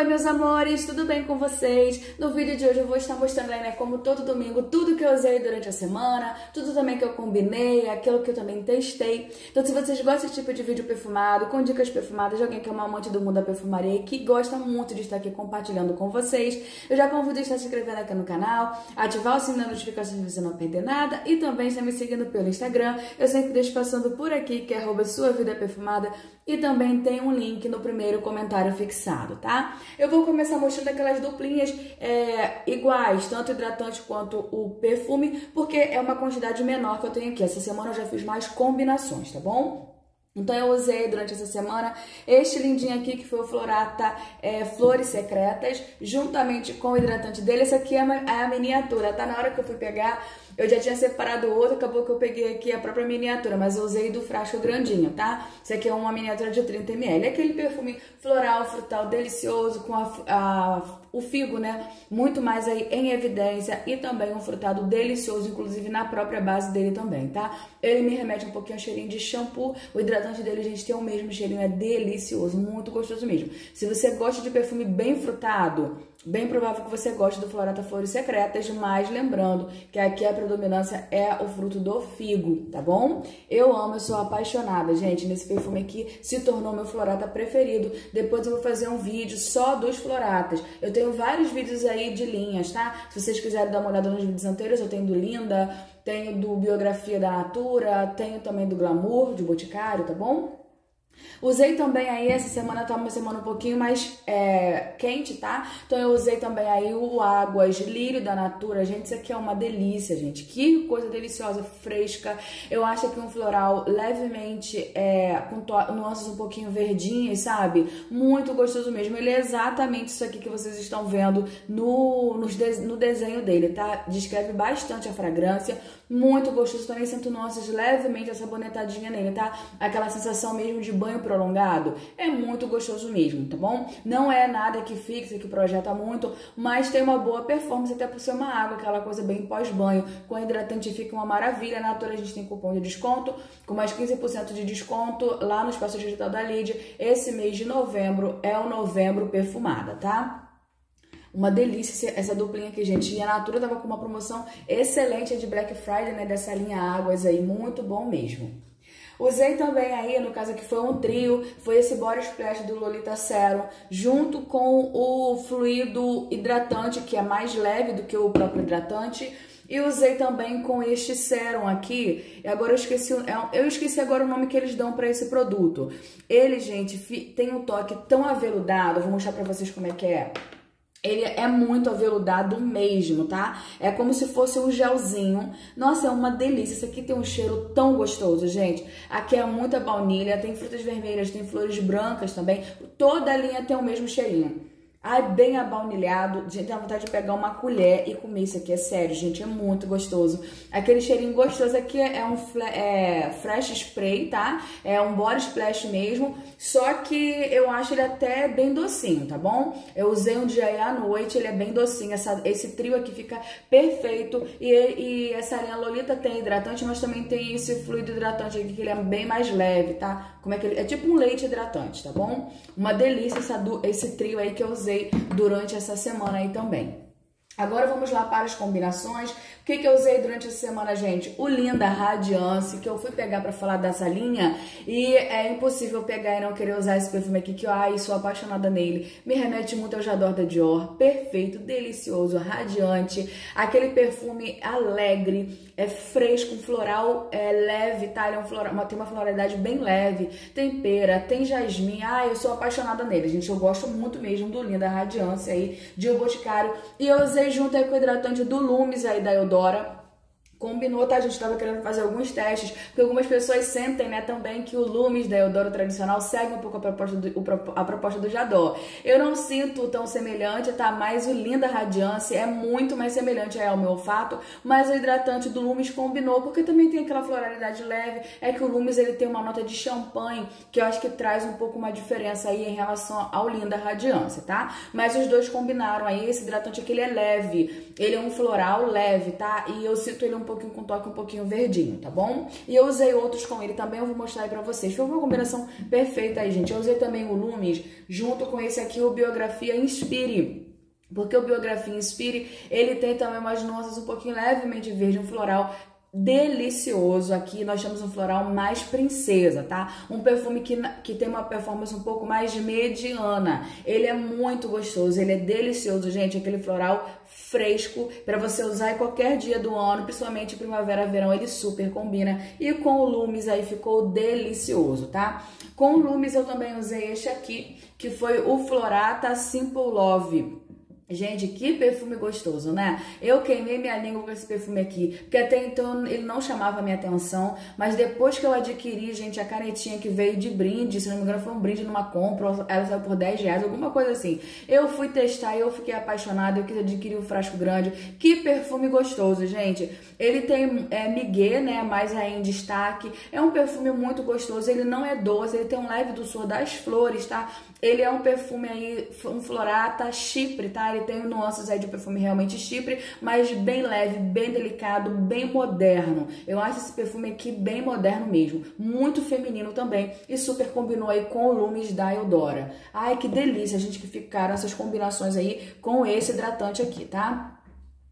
oi meus amores, tudo bem com vocês? No vídeo de hoje eu vou estar mostrando aí, né, como todo domingo, tudo que eu usei durante a semana, tudo também que eu combinei, aquilo que eu também testei. Então se vocês gostam desse tipo de vídeo perfumado, com dicas perfumadas de alguém que é uma amante do mundo da perfumaria e que gosta muito de estar aqui compartilhando com vocês, eu já convido a estar se inscrevendo aqui no canal, ativar o sininho da notificação para você não perder nada e também estar me seguindo pelo Instagram. Eu sempre deixo passando por aqui, que é sua vida perfumada e também tem um link no primeiro comentário fixado, tá? Eu vou começar mostrando aquelas duplinhas é, iguais, tanto hidratante quanto o perfume, porque é uma quantidade menor que eu tenho aqui. Essa semana eu já fiz mais combinações, tá bom? Então eu usei durante essa semana este lindinho aqui que foi o Florata é, Flores Secretas, juntamente com o hidratante dele. Essa aqui é a, é miniatura, tá? Na hora que eu fui pegar, eu já tinha separado outro, acabou que eu peguei aqui a própria miniatura, mas eu usei do frasco grandinho, tá? Isso aqui é uma miniatura de 30ml. Aquele perfume floral, frutal, delicioso, com a, a, o figo, né? Muito mais aí em evidência e também um frutado delicioso, inclusive na própria base dele também, tá? Ele me remete um pouquinho a cheirinho de shampoo. O hidratante dele, gente, tem o mesmo cheirinho, é delicioso, muito gostoso mesmo. Se você gosta de perfume bem frutado, Bem provável que você goste do Florata Flores Secretas, mas lembrando que aqui a predominância é o fruto do figo, tá bom? Eu amo, eu sou apaixonada, gente, nesse perfume aqui se tornou meu Florata preferido. Depois eu vou fazer um vídeo só dos Floratas. Eu tenho vários vídeos aí de linhas, tá? Se vocês quiserem dar uma olhada nos vídeos anteriores, eu tenho do Linda, tenho do Biografia da Natura, tenho também do Glamour, de Boticário, tá bom? Usei também aí, essa semana tá uma semana um pouquinho mais é, quente, tá? Então eu usei também aí o Águas Lírio da Natura. Gente, isso aqui é uma delícia, gente. Que coisa deliciosa, fresca. Eu acho que um floral levemente é, com nuances um pouquinho verdinhas, sabe? Muito gostoso mesmo. Ele é exatamente isso aqui que vocês estão vendo no, no, no desenho dele, tá? Descreve bastante a fragrância. Muito gostoso. Também sinto nuances levemente essa bonetadinha nele, tá? Aquela sensação mesmo de banho prolongado é muito gostoso mesmo, tá bom? Não é nada que fixa, que projeta muito, mas tem uma boa performance até por ser uma água, aquela coisa bem pós-banho. Com hidratante fica uma maravilha. Na Natura a gente tem cupom de desconto, com mais 15% de desconto lá no espaço digital da Lid. Esse mês de novembro é o novembro perfumada, tá? Uma delícia essa duplinha aqui, gente. E a Natura tava com uma promoção excelente de Black Friday, né? Dessa linha Águas aí, muito bom mesmo. Usei também aí, no caso aqui foi um trio, foi esse Body Splash do Lolita Serum, junto com o fluido hidratante, que é mais leve do que o próprio hidratante, e usei também com este sérum aqui. Agora eu esqueci, é eu esqueci agora o nome que eles dão para esse produto. Ele, gente, tem um toque tão aveludado. Vou mostrar para vocês como é que é. Ele é muito aveludado mesmo, tá? É como se fosse um gelzinho. Nossa, é uma delícia. Isso aqui tem um cheiro tão gostoso, gente. Aqui é muita baunilha, tem frutas vermelhas, tem flores brancas também. Toda a linha tem o mesmo cheirinho. Ai, bem abaunilhado. Gente, dá vontade de pegar uma colher e comer isso aqui. É sério, gente. É muito gostoso. Aquele cheirinho gostoso aqui é um é, fresh spray, tá? É um body splash mesmo. Só que eu acho ele até bem docinho, tá bom? Eu usei um dia aí à noite. Ele é bem docinho. Essa, esse trio aqui fica perfeito. E, e essa linha Lolita tem hidratante, mas também tem esse fluido hidratante aqui que ele é bem mais leve, tá? Como é que ele... É tipo um leite hidratante, tá bom? Uma delícia essa, esse trio aí que eu usei usei durante essa semana aí também. Agora vamos lá para as combinações. O que, que eu usei durante essa semana, gente? O Linda Radiance, que eu fui pegar para falar dessa linha e é impossível pegar e não querer usar esse perfume aqui, que eu ai, sou apaixonada nele. Me remete muito ao Jador da Dior. Perfeito, delicioso, radiante. Aquele perfume alegre, é fresco, floral é leve, tá? Ele é um floral, tem uma floralidade bem leve. Tem pera, tem jasmim. Ai, eu sou apaixonada nele, gente. Eu gosto muito mesmo do Linda Radiance aí, de O Boticário. E eu usei junto aí com o hidratante do Lumes aí da Eudora Combinou, tá? A gente estava querendo fazer alguns testes, porque algumas pessoas sentem, né, também que o Lumes da Eudoro tradicional segue um pouco a proposta do, a proposta do Jador. Eu não sinto tão semelhante, tá? Mas o Linda Radiance é muito mais semelhante ao meu olfato, mas o hidratante do Lumes combinou, porque também tem aquela floralidade leve. É que o Lumes ele tem uma nota de champanhe, que eu acho que traz um pouco uma diferença aí em relação ao Linda Radiance, tá? Mas os dois combinaram aí, esse hidratante aqui ele é leve, ele é um floral leve, tá? E eu sinto ele um pouquinho com toque um pouquinho verdinho, tá bom? E eu usei outros com ele também, eu vou mostrar aí pra vocês. Foi uma combinação perfeita aí, gente. Eu usei também o Lumis junto com esse aqui, o Biografia Inspire. Porque o Biografia Inspire, ele tem também umas nuances um pouquinho levemente verde, um floral delicioso. Aqui nós temos um floral mais princesa, tá? Um perfume que, que tem uma performance um pouco mais mediana. Ele é muito gostoso, ele é delicioso, gente. Aquele floral fresco para você usar em qualquer dia do ano, principalmente primavera, verão, ele super combina. E com o Lumes aí ficou delicioso, tá? Com o Lumes eu também usei este aqui, que foi o Florata Simple Love. Gente, que perfume gostoso, né? Eu queimei minha língua com esse perfume aqui, porque até então ele não chamava minha atenção, mas depois que eu adquiri, gente, a canetinha que veio de brinde, se não me engano foi um brinde numa compra, ela saiu por 10 reais, alguma coisa assim. Eu fui testar eu fiquei apaixonada, eu quis adquirir o um frasco grande. Que perfume gostoso, gente. Ele tem é, miguê, né, mais aí em destaque. É um perfume muito gostoso, ele não é doce, ele tem um leve doçor das flores, tá? Ele é um perfume aí, um florata chipre, tá? Ele tem nuances aí de perfume realmente chipre, mas bem leve, bem delicado, bem moderno. Eu acho esse perfume aqui bem moderno mesmo. Muito feminino também e super combinou aí com o Lumes da Eudora. Ai, que delícia, gente, que ficaram essas combinações aí com esse hidratante aqui, tá?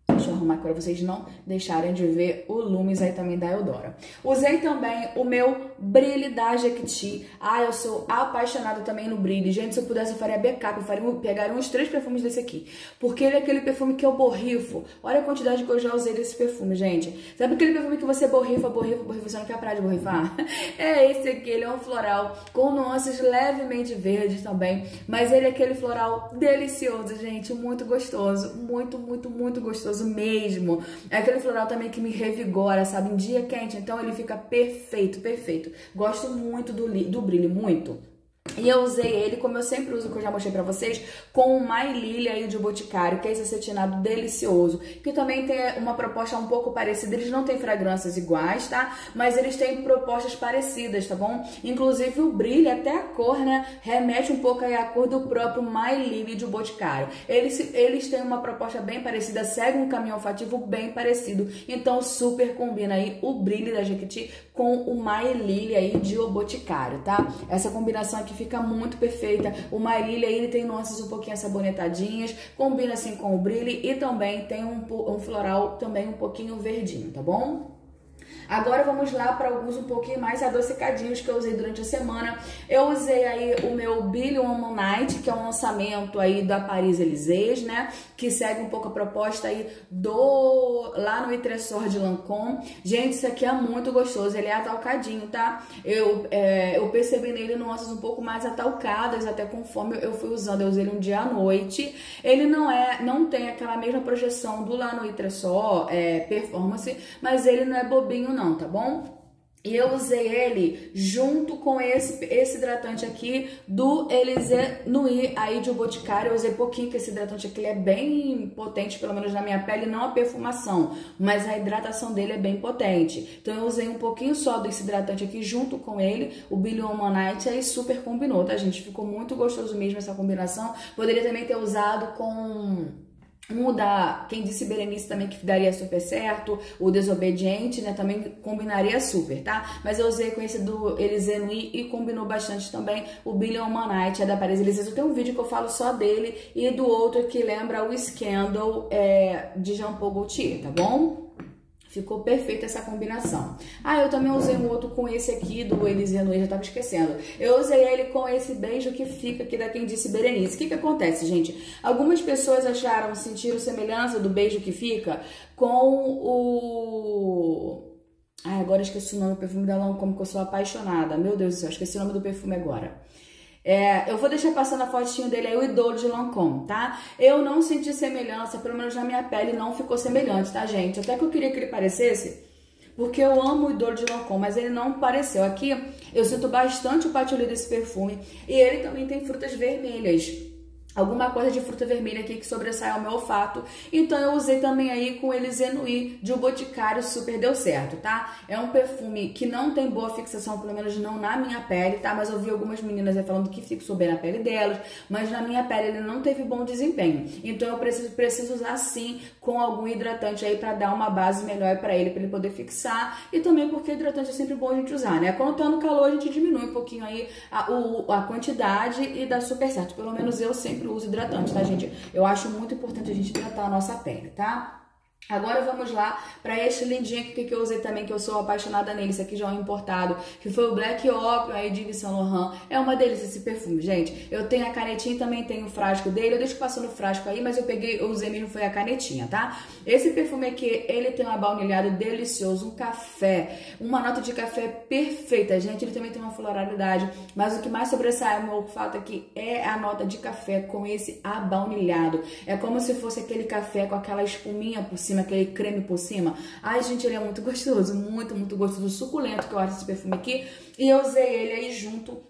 Deixa eu arrumar para vocês não deixarem de ver o Lumes aí também da Eudora. Usei também o meu Brilhe da Jequiti. Ah, eu sou apaixonada também no Brilhe. Gente, se eu pudesse eu faria backup, eu faria, pegaria uns três perfumes desse aqui. Porque ele é aquele perfume que eu borrifo. Olha a quantidade que eu já usei desse perfume, gente. Sabe aquele perfume que você borrifa, borrifa, borrifa, você não quer parar de borrifar? É esse aqui, ele é um floral com nuances levemente verdes também. Mas ele é aquele floral delicioso, gente. Muito gostoso. Muito, muito, muito gostoso mesmo. É aquele floral também que me revigora, sabe? Em dia quente, então ele fica perfeito, perfeito. Gosto muito do, do brilho, muito. E eu usei ele, como eu sempre uso, que eu já mostrei pra vocês, com o My Lily aí de Boticário, que é esse acetinado delicioso, que também tem uma proposta um pouco parecida. Eles não têm fragrâncias iguais, tá? Mas eles têm propostas parecidas, tá bom? Inclusive o brilho, até a cor, né? Remete um pouco aí à cor do próprio My Lily de Boticário. Eles, eles têm uma proposta bem parecida, seguem um caminho olfativo bem parecido. Então super combina aí o brilho da Jequiti com o Lily aí de O Boticário, tá? Essa combinação aqui fica muito perfeita. O Marília, ele tem nuances um pouquinho sabonetadinhas, combina assim com o brilho e também tem um, um floral também um pouquinho verdinho, tá bom? Agora vamos lá para alguns um pouquinho mais adocicadinhos que eu usei durante a semana. Eu usei aí o meu Billion One Night, que é um lançamento aí da Paris Élysées, né? Que segue um pouco a proposta aí do lá no Itressor de Lancôme. Gente, isso aqui é muito gostoso, ele é atalcadinho, tá? Eu, é, eu percebi nele nuances um pouco mais atalcadas, até conforme eu fui usando. Eu usei ele um dia à noite. Ele não é, não tem aquela mesma projeção do lá no Itressor, é, performance, mas ele não é bobinho não, tá bom? E eu usei ele junto com esse, esse hidratante aqui do Elise Nui aí de Boticário. Eu usei pouquinho, que esse hidratante aqui é bem potente, pelo menos na minha pele, não a perfumação, mas a hidratação dele é bem potente. Então eu usei um pouquinho só desse hidratante aqui junto com ele, o Billion Night, aí super combinou, tá gente? Ficou muito gostoso mesmo essa combinação. Poderia também ter usado com um da, quem disse Berenice também que daria super certo, o desobediente, né, também combinaria super, tá? Mas eu usei com esse do Elizenui e combinou bastante também o Billion Manite, é da Paris Élysées. Eu tenho um vídeo que eu falo só dele e do outro que lembra o Scandal é, de Jean Paul Gaultier, tá bom? Ficou perfeita essa combinação. Ah, eu também usei um outro com esse aqui do Elisiano, já tava esquecendo. Eu usei ele com esse beijo que fica aqui da quem disse Berenice. O que que acontece, gente? Algumas pessoas acharam, sentiram semelhança do beijo que fica com o... Ah, agora esqueci o nome do perfume da Lancôme, que eu sou apaixonada. Meu Deus do céu, esqueci o nome do perfume agora. É, eu vou deixar passando a fotinho dele aí, o idolo de Lancôme, tá? Eu não senti semelhança, pelo menos na minha pele não ficou semelhante, tá, gente? Até que eu queria que ele parecesse, porque eu amo o idolo de Lancôme, mas ele não pareceu. Aqui eu sinto bastante o patchouli desse perfume e ele também tem frutas vermelhas. Alguma coisa de fruta vermelha aqui que sobressai ao meu olfato. Então eu usei também aí com ele Zenui de O Boticário, super deu certo, tá? É um perfume que não tem boa fixação, pelo menos não na minha pele, tá? Mas eu vi algumas meninas aí falando que fixou bem na pele delas, mas na minha pele ele não teve bom desempenho. Então eu preciso, preciso usar sim com algum hidratante aí para dar uma base melhor para ele, para ele poder fixar. E também porque hidratante é sempre bom a gente usar, né? Quando tá no calor a gente diminui um pouquinho aí a, o, a quantidade e dá super certo. Pelo menos eu sempre uso hidratante, tá, gente? Eu acho muito importante a gente hidratar a nossa pele, tá? Agora vamos lá para este lindinho aqui que eu usei também, que eu sou apaixonada nele. Esse aqui já é um importado, que foi o Black Opium aí de Saint Laurent. É uma delícia esse perfume, gente. Eu tenho a canetinha e também tenho o frasco dele. Eu deixo passando o frasco aí, mas eu peguei, eu usei mesmo foi a canetinha, tá? Esse perfume aqui, ele tem um abaunilhado delicioso, um café, uma nota de café perfeita, gente. Ele também tem uma floralidade, mas o que mais sobressai o meu olfato aqui é a nota de café com esse abaunilhado. É como se fosse aquele café com aquela espuminha por cima cima, aquele creme por cima. Ai, gente, ele é muito gostoso, muito, muito gostoso, suculento que eu acho esse perfume aqui. E eu usei ele aí junto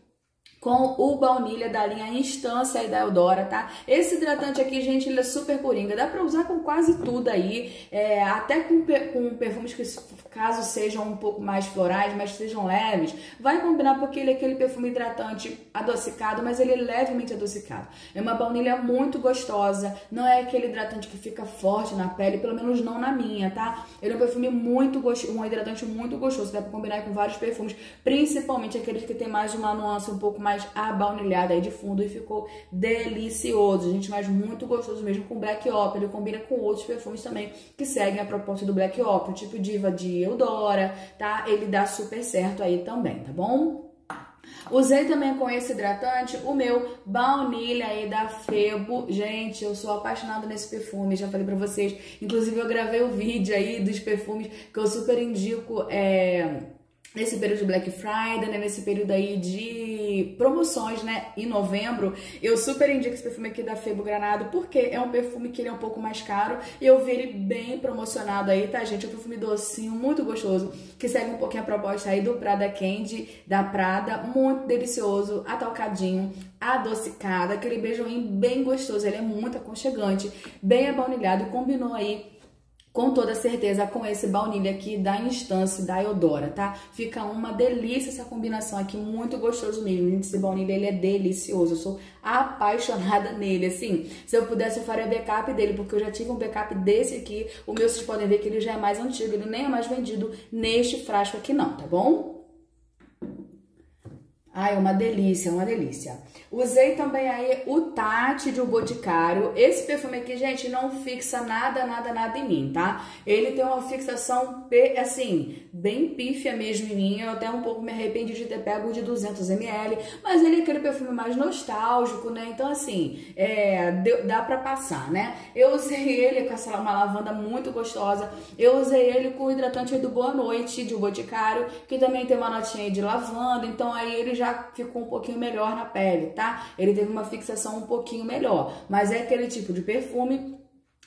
com o baunilha da linha Instância e da Eudora, tá? Esse hidratante aqui, gente, ele é super coringa. Dá pra usar com quase tudo aí, é, até com, com perfumes que, caso sejam um pouco mais florais, mas sejam leves, vai combinar porque ele é aquele perfume hidratante adocicado, mas ele é levemente adocicado. É uma baunilha muito gostosa, não é aquele hidratante que fica forte na pele, pelo menos não na minha, tá? Ele é um perfume muito gostoso, um hidratante muito gostoso, dá pra combinar com vários perfumes, principalmente aqueles que tem mais uma nuance um pouco mais mais abaunilhada aí de fundo e ficou delicioso, gente, mas muito gostoso mesmo com Black Opera. Ele combina com outros perfumes também que seguem a proposta do Black Opera, tipo Diva de Eudora, tá? Ele dá super certo aí também, tá bom? Usei também com esse hidratante o meu baunilha aí da Febo. Gente, eu sou apaixonada nesse perfume, já falei pra vocês. Inclusive, eu gravei o vídeo aí dos perfumes que eu super indico. É nesse período de Black Friday, né, nesse período aí de promoções, né, em novembro, eu super indico esse perfume aqui da Febo Granado, porque é um perfume que ele é um pouco mais caro e eu vi ele bem promocionado aí, tá, gente? É um perfume docinho, muito gostoso, que segue um pouquinho a proposta aí do Prada Candy, da Prada, muito delicioso, atalcadinho, adocicado, aquele beijoinho bem gostoso, ele é muito aconchegante, bem abaunilhado, combinou aí com toda certeza com esse baunilha aqui da Instância da Eudora, tá? Fica uma delícia essa combinação aqui, muito gostoso mesmo. Esse baunilha ele é delicioso, eu sou apaixonada nele, assim. Se eu pudesse eu faria backup dele, porque eu já tive um backup desse aqui. O meu vocês podem ver que ele já é mais antigo, ele nem é mais vendido neste frasco aqui não, tá bom? Ai, uma delícia, uma delícia. Usei também aí o Tati de O Boticário. Esse perfume aqui, gente, não fixa nada, nada, nada em mim, tá? Ele tem uma fixação, assim, bem pífia mesmo em mim. Eu até um pouco me arrependi de ter pego de 200ml, mas ele é aquele perfume mais nostálgico, né? Então, assim, é, dá pra passar, né? Eu usei ele com essa uma lavanda muito gostosa. Eu usei ele com o hidratante do Boa Noite de O Boticário, que também tem uma notinha de lavanda. Então, aí ele já ficou um pouquinho melhor na pele, tá? Ele teve uma fixação um pouquinho melhor, mas é aquele tipo de perfume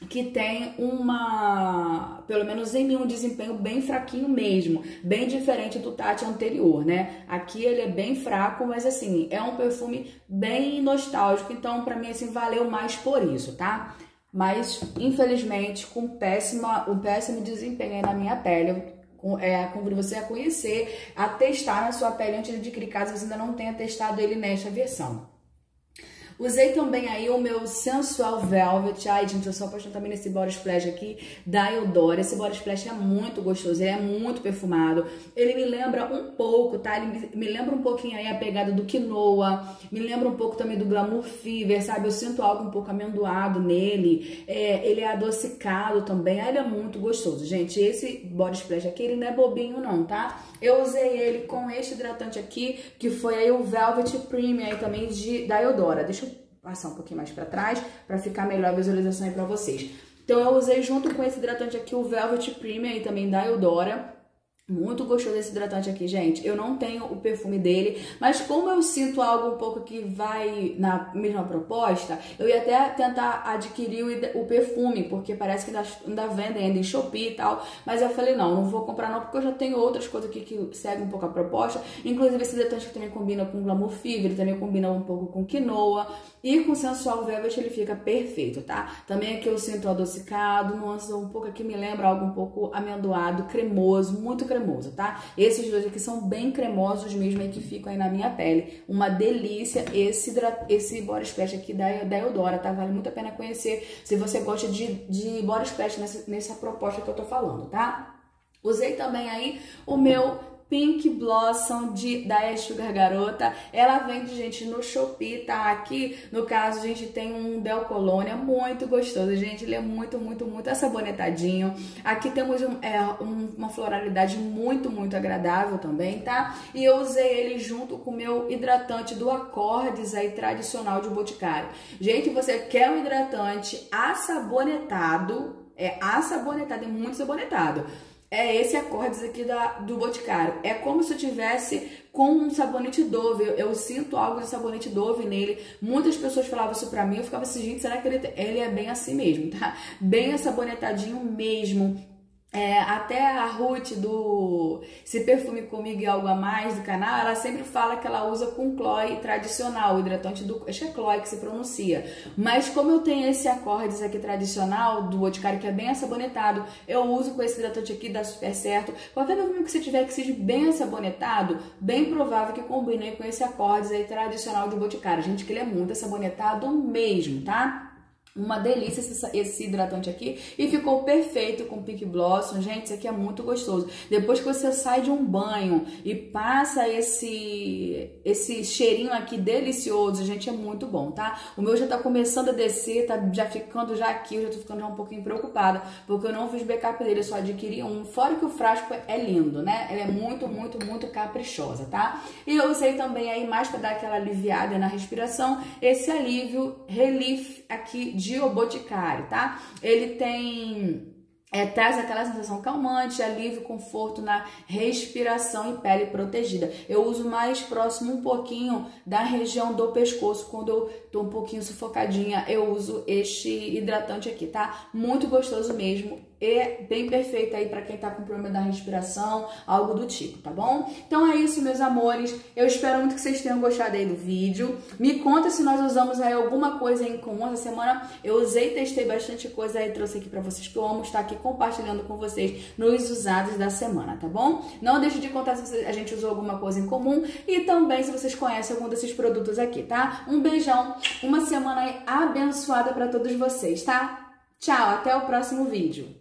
que tem uma, pelo menos em mim, um desempenho bem fraquinho mesmo, bem diferente do Tati anterior, né? Aqui ele é bem fraco, mas assim, é um perfume bem nostálgico, então para mim assim valeu mais por isso, tá? Mas infelizmente com péssima, um péssimo desempenho aí na minha pele, é, convido você a conhecer, a testar na sua pele antes de adquirir, caso você ainda não tenha testado ele nesta versão. Usei também aí o meu Sensual Velvet. Ai, gente, eu sou apaixonada também nesse body splash aqui da Eudora. Esse body splash é muito gostoso, ele é muito perfumado. Ele me lembra um pouco, tá? Ele me lembra um pouquinho aí a pegada do Quinoa. Me lembra um pouco também do Glamour Fever, sabe? Eu sinto algo um pouco amendoado nele. É, ele é adocicado também. Ele é muito gostoso, gente. Esse body splash aqui, ele não é bobinho não, tá? Eu usei ele com este hidratante aqui, que foi aí o Velvet Premium aí também de, da Eudora. Deixa eu passar um pouquinho mais para trás para ficar melhor a visualização aí para vocês. Então eu usei junto com esse hidratante aqui o Velvet Premium aí também da Eudora. Muito gostoso esse hidratante aqui, gente. Eu não tenho o perfume dele, mas como eu sinto algo um pouco que vai na mesma proposta, eu ia até tentar adquirir o, perfume, porque parece que ainda, ainda vendem ainda em Shopee e tal. Mas eu falei, não, não vou comprar não, porque eu já tenho outras coisas aqui que seguem um pouco a proposta. Inclusive esse hidratante que também combina com Glamour Fever, ele também combina um pouco com Quinoa. E com Sensual Velvet ele fica perfeito, tá? Também aqui eu sinto adocicado, nuance um pouco aqui me lembra algo um pouco amendoado, cremoso, muito cremoso cremoso, tá? Esses dois aqui são bem cremosos mesmo, aí que ficam aí na minha pele. Uma delícia esse, esse body splash aqui da, da Eudora, tá? Vale muito a pena conhecer se você gosta de, de body splash nessa, nessa proposta que eu tô falando, tá? Usei também aí o meu Pink Blossom de, da Sugar Garota. Ela vende, gente, no Shopee, tá? Aqui, no caso, a gente tem um Del Colônia muito gostoso, gente. Ele é muito, muito, muito assabonetadinho. Aqui temos um, é, um, uma floralidade muito, muito agradável também, tá? E eu usei ele junto com o meu hidratante do Acordes aí, tradicional de Boticário. Gente, você quer um hidratante assabonetado, é assabonetado, é muito sabonetado é esse acordes aqui da, do Boticário. É como se eu tivesse com um sabonete Dove. Eu, eu, sinto algo de sabonete Dove nele. Muitas pessoas falavam isso pra mim. Eu ficava assim, gente, será que ele, ele é bem assim mesmo, tá? Bem assabonetadinho mesmo. É, até a Ruth do Se Perfume Comigo e Algo a Mais do canal, ela sempre fala que ela usa com Chloe tradicional, o hidratante do. Acho que é Chloe que se pronuncia. Mas como eu tenho esse acordes aqui tradicional do Boticário que é bem assabonetado, eu uso com esse hidratante aqui, dá super certo. Qualquer perfume que você tiver que seja bem assabonetado, bem provável que combine com esse acordes aí tradicional do Boticário. Gente, que ele é muito assabonetado mesmo, tá? Uma delícia esse, esse, hidratante aqui e ficou perfeito com Pink Blossom. Gente, isso aqui é muito gostoso. Depois que você sai de um banho e passa esse esse cheirinho aqui delicioso, gente, é muito bom, tá? O meu já tá começando a descer, tá já ficando já aqui, eu já tô ficando já um pouquinho preocupada, porque eu não fiz backup dele, eu só adquiri um. Fora que o frasco é lindo, né? Ele é muito, muito, muito caprichosa, tá? E eu usei também aí mais para dar aquela aliviada na respiração, esse alívio Relief aqui de O Boticário, tá? Ele tem é, traz aquela sensação calmante, alívio, conforto na respiração e pele protegida. Eu uso mais próximo um pouquinho da região do pescoço, quando eu tô um pouquinho sufocadinha, eu uso este hidratante aqui, tá? Muito gostoso mesmo é bem perfeita aí para quem tá com problema da respiração, algo do tipo, tá bom? Então é isso, meus amores. Eu espero muito que vocês tenham gostado aí do vídeo. Me conta se nós usamos aí alguma coisa em comum essa semana. Eu usei, testei bastante coisa aí, trouxe aqui para vocês que eu amo estar aqui compartilhando com vocês nos usados da semana, tá bom? Não deixe de contar se a gente usou alguma coisa em comum e também se vocês conhecem algum desses produtos aqui, tá? Um beijão, uma semana aí abençoada para todos vocês, tá? Tchau, até o próximo vídeo.